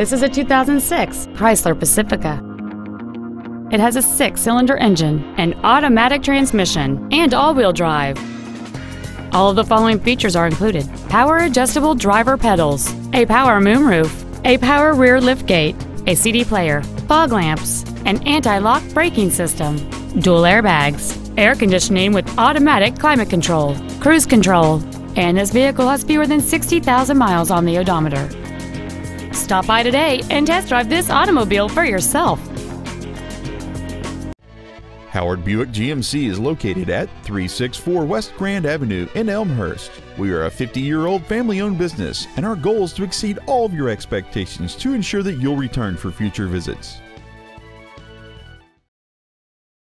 This is a 2006 Chrysler Pacifica. It has a six-cylinder engine, an automatic transmission, and all-wheel drive. All of the following features are included. Power adjustable driver pedals, a power moonroof, a power rear liftgate, a CD player, fog lamps, an anti-lock braking system, dual airbags, air conditioning with automatic climate control, cruise control, and this vehicle has fewer than 60,000 miles on the odometer. Stop by today and test drive this automobile for yourself. Howard Buick GMC is located at 364 West Grand Avenue in Elmhurst. We are a 50 year old family owned business, and our goal is to exceed all of your expectations to ensure that you'll return for future visits.